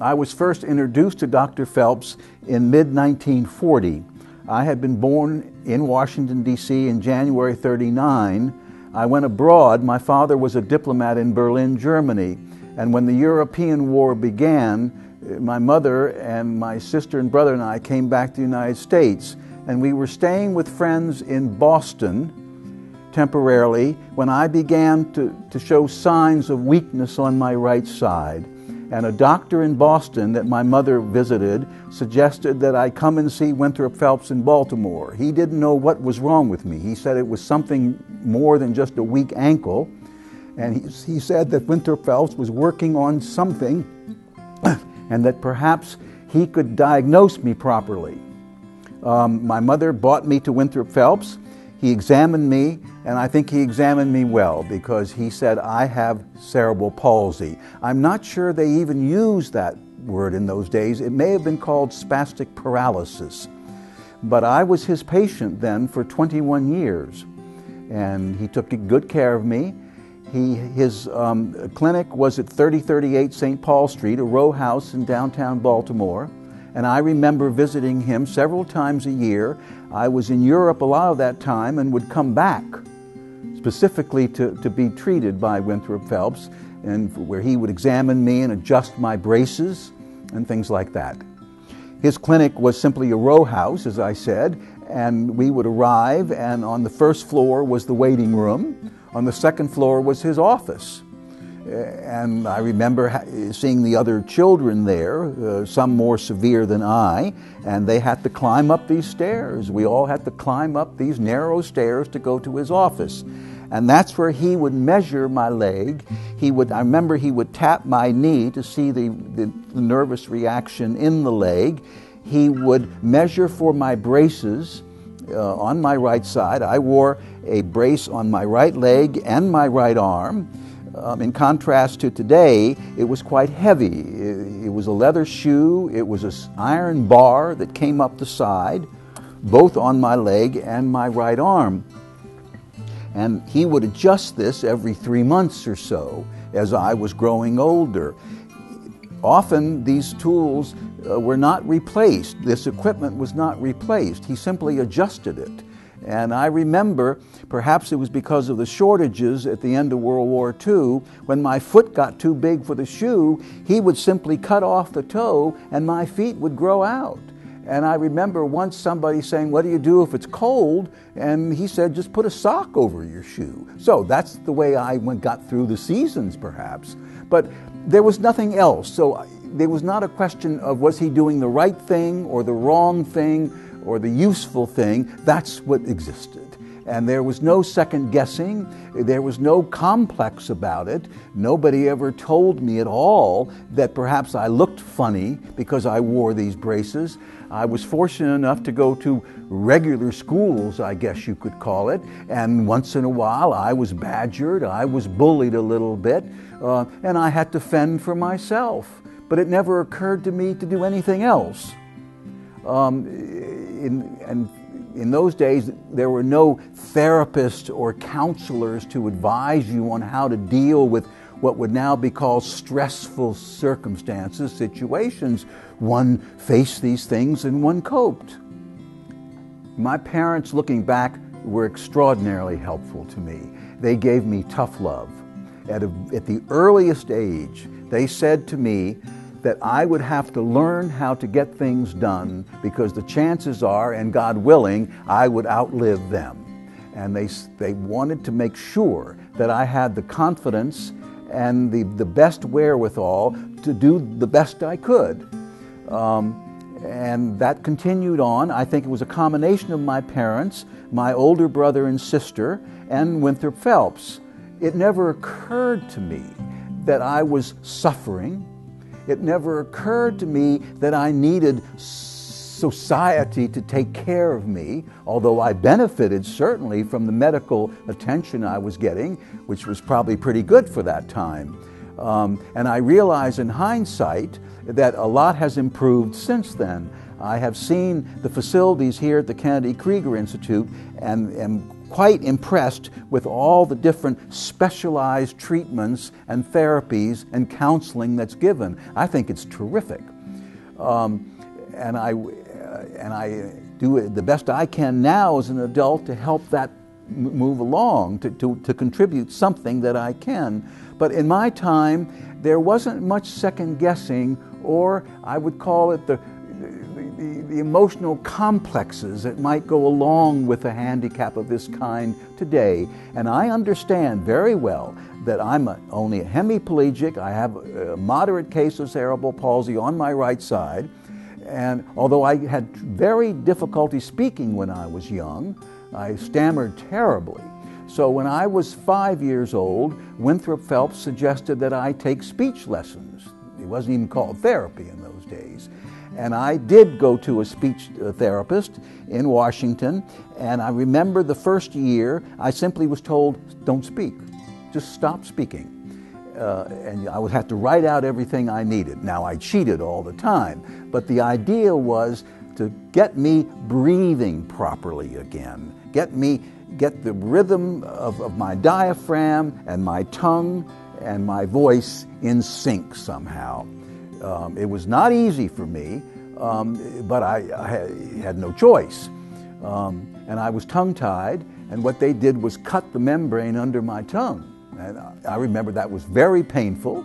I was first introduced to Dr. Phelps in mid 1940. I had been born in Washington, D.C. in January 39. I went abroad. My father was a diplomat in Berlin, Germany. And when the European War began, eh, my mother and my sister and brother and I came back to the United States. And we were staying with friends in Boston temporarily when I began to, to show signs of weakness on my right side. And a doctor in Boston that my mother visited suggested that I come and see Winthrop Phelps in Baltimore. He didn't know what was wrong with me. He said it was something more than just a weak ankle. And he, he said that Winthrop Phelps was working on something and that perhaps he could diagnose me properly. Um, my mother brought me to Winthrop Phelps. He examined me, and I think he examined me well because he said, I have cerebral palsy. I'm not sure they even used that word in those days. It may have been called spastic paralysis. But I was his patient then for 21 years, and he took good care of me. He, his um, clinic was at 3038 St. Paul Street, a row house in downtown Baltimore. And I remember visiting him several times a year. I was in Europe a lot of that time and would come back specifically to, to be treated by Winthrop Phelps, and where he would examine me and adjust my braces and things like that. His clinic was simply a row house, as I said, and we would arrive, and on the first floor was the waiting room, on the second floor was his office. And I remember seeing the other children there, uh, some more severe than I, and they had to climb up these stairs. We all had to climb up these narrow stairs to go to his office. And that's where he would measure my leg. He would, I remember he would tap my knee to see the, the, the nervous reaction in the leg. He would measure for my braces uh, on my right side. I wore a brace on my right leg and my right arm. Um, in contrast to today, it was quite heavy. It, it was a leather shoe, it was an iron bar that came up the side, both on my leg and my right arm. And he would adjust this every three months or so as I was growing older. Often these tools uh, were not replaced, this equipment was not replaced. He simply adjusted it. And I remember, perhaps it was because of the shortages at the end of World War II, when my foot got too big for the shoe, he would simply cut off the toe and my feet would grow out. And I remember once somebody saying, What do you do if it's cold? And he said, Just put a sock over your shoe. So that's the way I went, got through the seasons, perhaps. But there was nothing else. So there was not a question of was he doing the right thing or the wrong thing or the useful thing, that's what existed. And there was no second guessing, there was no complex about it. Nobody ever told me at all that perhaps I looked funny because I wore these braces. I was fortunate enough to go to regular schools, I guess you could call it, and once in a while I was badgered, I was bullied a little bit, uh, and I had to fend for myself. But it never occurred to me to do anything else. Um, in, and in those days, there were no therapists or counselors to advise you on how to deal with what would now be called stressful circumstances, situations. One faced these things and one coped. My parents, looking back, were extraordinarily helpful to me. They gave me tough love. At, a, at the earliest age, they said to me, that I would have to learn how to get things done because the chances are, and God willing, I would outlive them. And they, they wanted to make sure that I had the confidence and the, the best wherewithal to do the best I could. Um, and that continued on. I think it was a combination of my parents, my older brother and sister, and Winthrop Phelps. It never occurred to me that I was suffering it never occurred to me that I needed society to take care of me, although I benefited certainly from the medical attention I was getting, which was probably pretty good for that time. Um, and I realize in hindsight that a lot has improved since then. I have seen the facilities here at the Kennedy Krieger Institute and am quite impressed with all the different specialized treatments and therapies and counseling that's given. I think it's terrific. Um, and I, uh, and I do the best I can now as an adult to help that move along, to, to, to contribute something that I can. But in my time, there wasn't much second guessing, or I would call it the, the, the, emotional complexes that might go along with a handicap of this kind today. And I understand very well that I'm a, only a hemiplegic, I have a moderate case of cerebral palsy on my right side. And although I had very difficulty speaking when I was young, I stammered terribly. So when I was five years old, Winthrop Phelps suggested that I take speech lessons. It wasn't even called therapy in those days. And I did go to a speech uh, therapist in Washington, and I remember the first year I simply was told, don't speak, just stop speaking. Uh, and I would have to write out everything I needed. Now, I cheated all the time, but the idea was to get me breathing properly again, get me get the rhythm of, of my diaphragm and my tongue and my voice in sync somehow. Um, it was not easy for me, um, but I, I, had no choice. Um, and I was tongue tied, and what they did was cut the membrane under my tongue. And I remember that was very painful,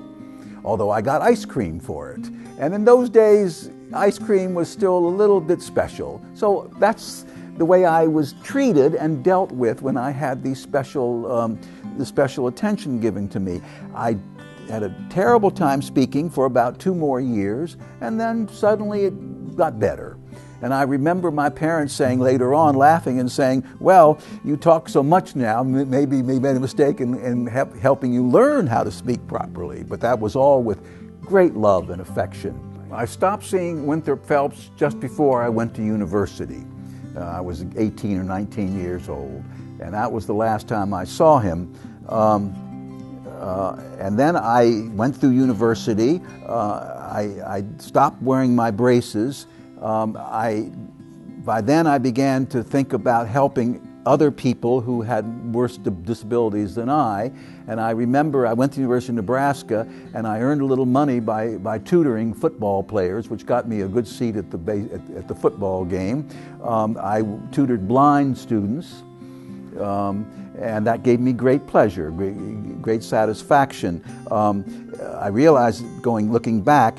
although I got ice cream for it. And in those days, ice cream was still a little bit special. So that's the way I was treated and dealt with when I had these special, um, the special attention given to me. I had a terrible time speaking for about two more years, and then suddenly it got better. And I remember my parents saying later on, laughing and saying, Well, you talk so much now, maybe we made a mistake in, in help, helping you learn how to speak properly. But that was all with great love and affection. I stopped seeing Winthrop Phelps just before I went to university. Uh, I was 18 or 19 years old, and that was the last time I saw him. Um, uh, and then I went through university. Uh, I, I, stopped wearing my braces. Um, I, by then, I began to think about helping other people who had worse disabilities than I. And I remember I went to the University of Nebraska and I earned a little money by, by tutoring football players, which got me a good seat at the, at, at the football game. Um, I tutored blind students. Um, and that gave me great pleasure, great, great satisfaction. Um, I realized, going looking back,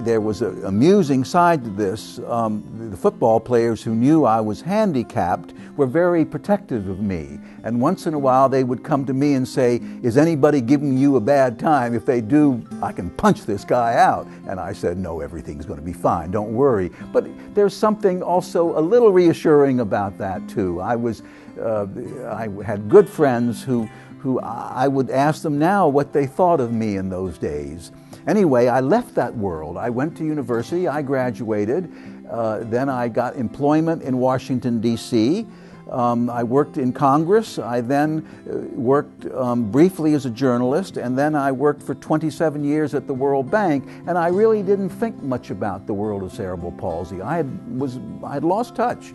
there was an amusing side to this. Um, the football players who knew I was handicapped were very protective of me, and once in a while they would come to me and say, "Is anybody giving you a bad time? If they do, I can punch this guy out." And I said, "No, everything's going to be fine. Don't worry." But there's something also a little reassuring about that too. I was uh, I had good friends who, who I would ask them now what they thought of me in those days. Anyway, I left that world. I went to university, I graduated, uh, then I got employment in Washington, D.C. Um, I worked in Congress. I then uh, worked um, briefly as a journalist, and then I worked for 27 years at the World Bank. And I really didn't think much about the world of cerebral palsy. I had, was, I had lost touch.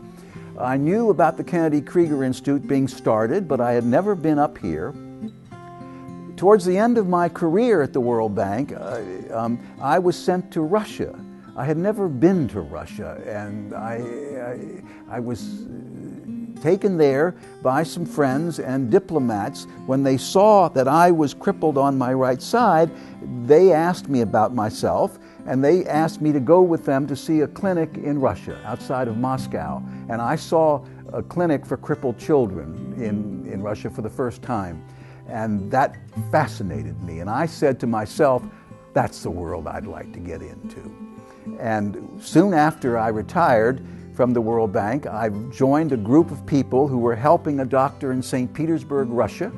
I knew about the Kennedy Krieger Institute being started, but I had never been up here. Towards the end of my career at the World Bank, uh, um, I was sent to Russia. I had never been to Russia, and I, I, I was taken there by some friends and diplomats. When they saw that I was crippled on my right side, they asked me about myself and they asked me to go with them to see a clinic in Russia, outside of Moscow. And I saw a clinic for crippled children in, in Russia for the first time. And that fascinated me. And I said to myself, that's the world I'd like to get into. And soon after I retired from the World Bank, I joined a group of people who were helping a doctor in St. Petersburg, Russia,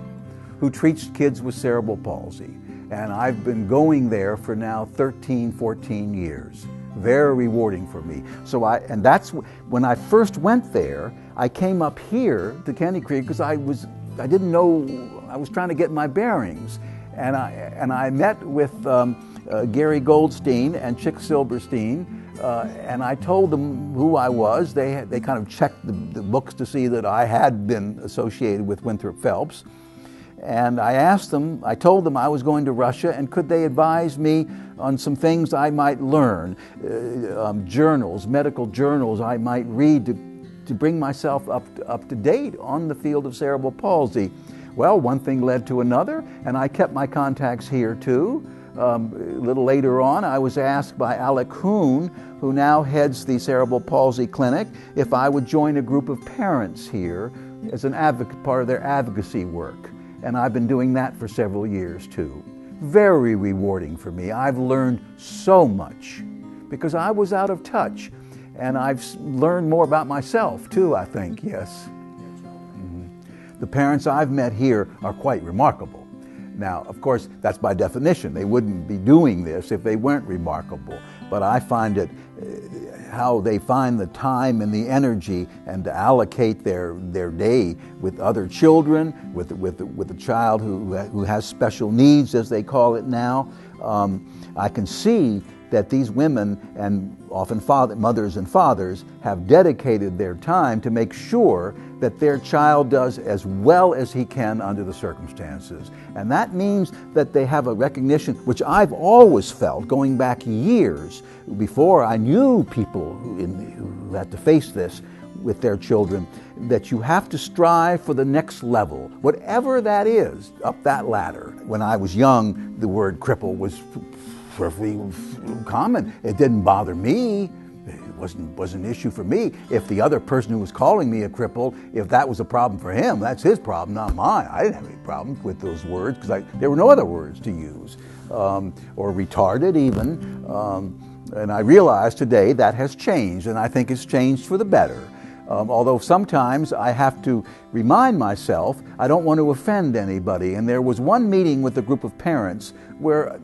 who treats kids with cerebral palsy. And I've been going there for now 13, 14 years. Very rewarding for me. So I, and that's when I first went there, I came up here to Kennedy Krieger because I was, I didn't know, I was trying to get my bearings. And I, and I met with um, uh, Gary Goldstein and Chick Silberstein, Uh, and I told them who I was. They, they kind of checked the, the, books to see that I had been associated with Winthrop Phelps. And I asked them, I told them I was going to Russia, and could they advise me on some things I might learn, uh, um, journals, medical journals I might read to, to bring myself up to, up to date on the field of cerebral palsy. Well, one thing led to another, and I kept my contacts here too. Um, a little later on, I was asked by Alec Hoon, who now heads the Cerebral Palsy Clinic, if I would join a group of parents here as an advocate, part of their advocacy work. And I've been doing that for several years too. Very rewarding for me. I've learned so much because I was out of touch. And I've learned more about myself too, I think, yes. Mm-hmm. The parents I've met here are quite remarkable. Now, of course, that's by definition. They wouldn't be doing this if they weren't remarkable. But I find it uh, how they find the time and the energy and to allocate their, their day with other children, with, with, with a child who, who has special needs, as they call it now. Um, I can see that these women and often father, mothers and fathers have dedicated their time to make sure that their child does as well as he can under the circumstances. And that means that they have a recognition, which I've always felt going back years before I knew people who, in, who had to face this with their children, that you have to strive for the next level, whatever that is, up that ladder. When I was young, the word cripple was perfectly common. It didn't bother me. It wasn't, was an issue for me. If the other person who was calling me a cripple, if that was a problem for him, that's his problem, not mine. I didn't have any problem with those words because there were no other words to use, um, or retarded even. Um, and I realize today that has changed, and I think it's changed for the better. Um, although sometimes I have to remind myself I don't want to offend anybody. And there was one meeting with a group of parents where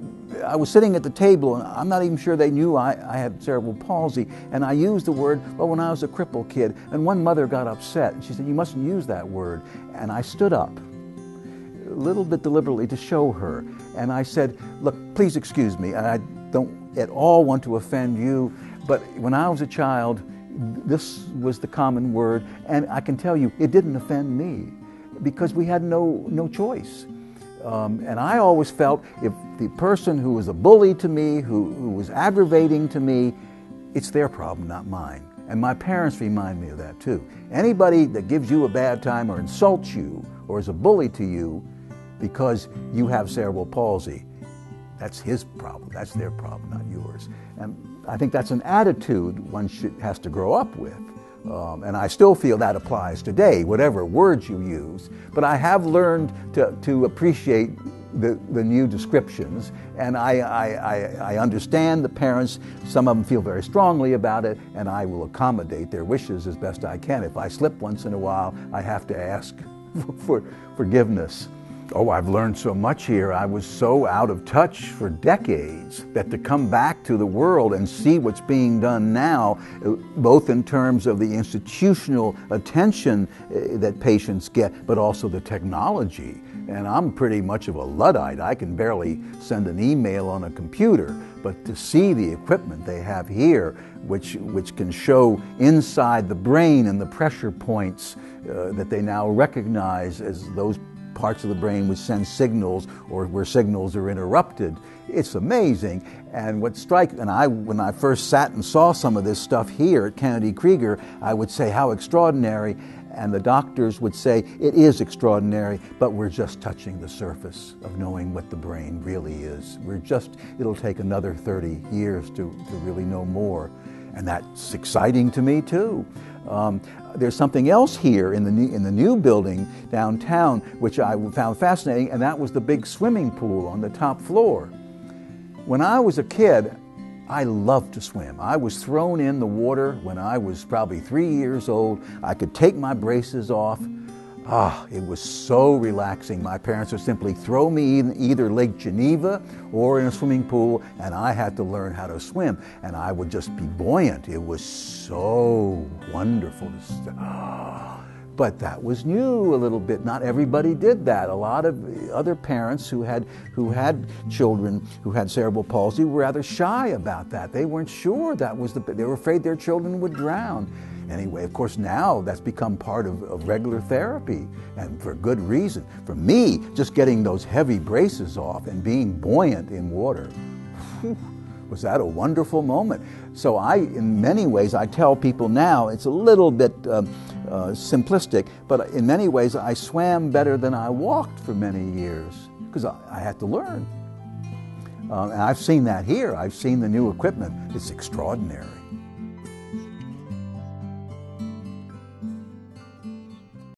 I was sitting at the table, and I'm not even sure they knew I, I had cerebral palsy. And I used the word, well, when I was a crippled kid. And one mother got upset. And she said, You mustn't use that word. And I stood up, a little bit deliberately, to show her. And I said, Look, please excuse me. I don't at all want to offend you. But when I was a child, this was the common word, and I can tell you, it didn't offend me because we had no, no choice. Um, and I always felt if the person who was a bully to me, who, who was aggravating to me, it's their problem, not mine. And my parents remind me of that too. Anybody that gives you a bad time or insults you or is a bully to you because you have cerebral palsy, that's his problem. That's their problem, not yours. And I think that's an attitude one should, has to grow up with. Um, and I still feel that applies today, whatever words you use. But I have learned to, to appreciate the, the new descriptions, and I, I, I, I understand the parents. Some of them feel very strongly about it, and I will accommodate their wishes as best I can. If I slip once in a while, I have to ask for forgiveness. Oh, I've learned so much here. I was so out of touch for decades that to come back to the world and see what's being done now, both in terms of the institutional attention eh, that patients get, but also the technology. And I'm pretty much of a Luddite. I can barely send an email on a computer, but to see the equipment they have here, which, which can show inside the brain and the pressure points uh, that they now recognize as those parts of the brain which send signals or where signals are interrupted. It's amazing. And what strikes, and I, when I first sat and saw some of this stuff here at Kennedy Krieger, I would say, how extraordinary. And the doctors would say, it is extraordinary, but we're just touching the surface of knowing what the brain really is. We're just, it'll take another 30 years to, to really know more. And that's exciting to me too. Um, there's something else here in the, new, in the new building downtown which I found fascinating, and that was the big swimming pool on the top floor. When I was a kid, I loved to swim. I was thrown in the water when I was probably three years old. I could take my braces off. Ah, it was so relaxing. My parents would simply throw me in either Lake Geneva or in a swimming pool, and I had to learn how to swim. And I would just be buoyant. It was so wonderful. But that was new a little bit. Not everybody did that. A lot of other parents who had who had children who had cerebral palsy were rather shy about that. They weren't sure that was the. They were afraid their children would drown. Anyway, of course, now that's become part of, of regular therapy, and for good reason. For me, just getting those heavy braces off and being buoyant in water. Was that a wonderful moment? So I, in many ways, I tell people now, it's a little bit uh, uh, simplistic, but in many ways I swam better than I walked for many years because I, I, had to learn. Um, and I've seen that here. I've seen the new equipment. It's extraordinary.